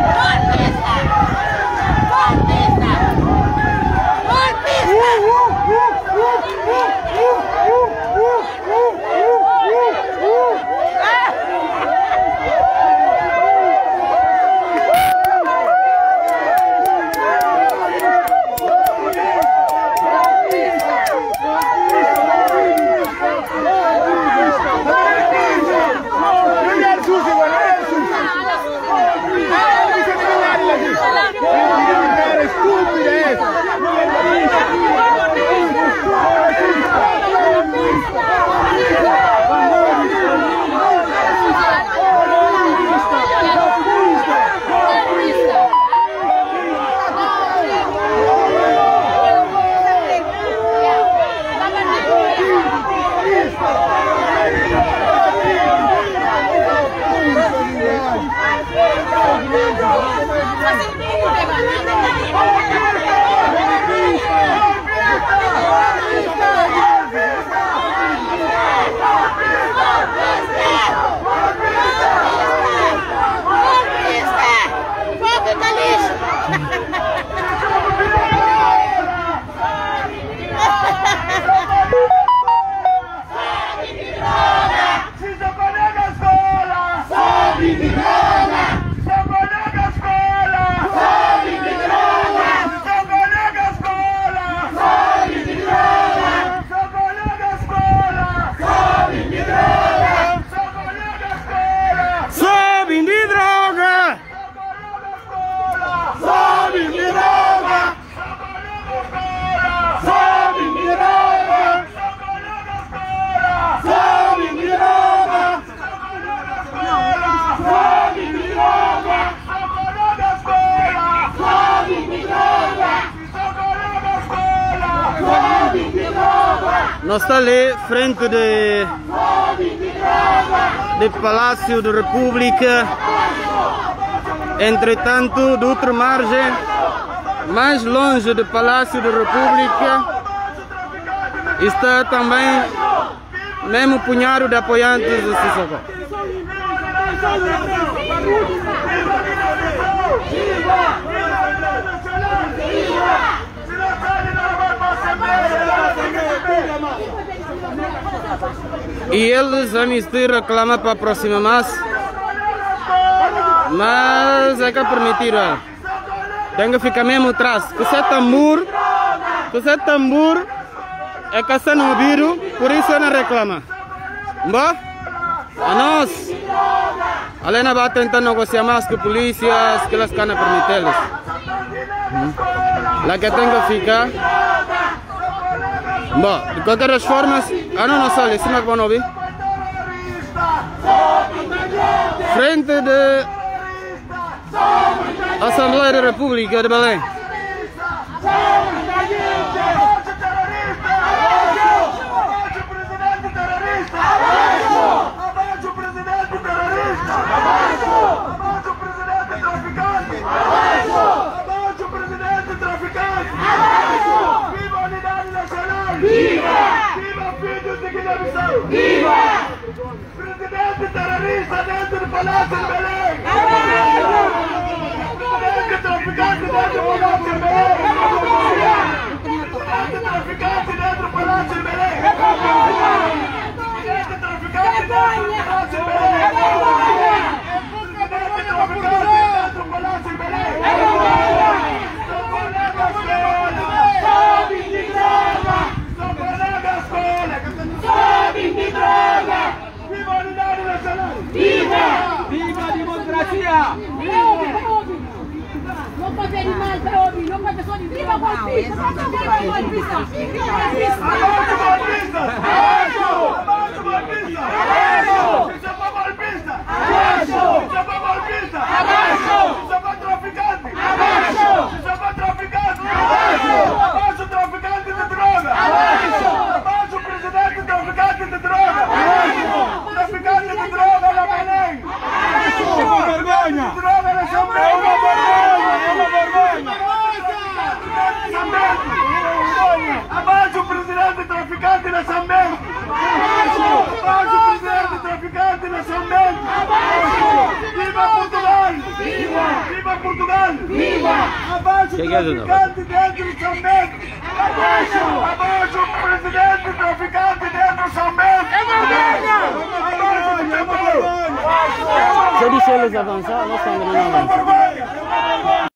Yeah. Nós estamos ali, frente de, de Palácio da República. Entretanto, do outra margem, mais longe do Palácio da República, está também mesmo punhado de apoiantes do Sissoko. E eles a me reclamar para aproximar mais. Mas é que permitiram. Tem que ficar mesmo atrás. Que se é tambor, que se é tambor, é que se não por isso não reclama. Bom? A nós. Além vai tentar negociar mais com a polícia, que elas querem permitir eles. Hum. Lá que tem que ficar. Bom, de qualquer das formas, ah não, não sale, cima que vão ouvir. Frente de Assembleia da República de Belém. Abaixo o presidente terrorista! Abaixo! Abaixo o presidente traficante! Abaixo! Abaixo o presidente traficante! Abaixo! Viva a unidade nacional! Viva! Viva filhos de Guiné-Bissau! Viva! Presidente terrorista dentro do Palácio de Belém! Presidente traficante dentro do Palácio de Belém! Presidente traficante dentro do Palácio de Belém! Presidente traficante dentro do Palácio de Belém! Presidente traficante dentro do Palácio de Belém! São colegas Sobe de droga! São colegas colegas! Sobe de droga! Viva a unidade nacional! Viva! Viva a democracia! Não pode animar para ouvir, não pode só de viva golpista, viva golpista, viva golpista. Abaixo golpista! Abaixo golpista! Abaixo! Portugal! Viva! Viva Portugal! Viva! Abaixo o traficante dentro do São Bento! Abaixo! Abaixo o presidente traficante dentro do São Bento! É vergonha! Abaixo o Abaixo! Se eu eles avançar, nós estamos na é é avança.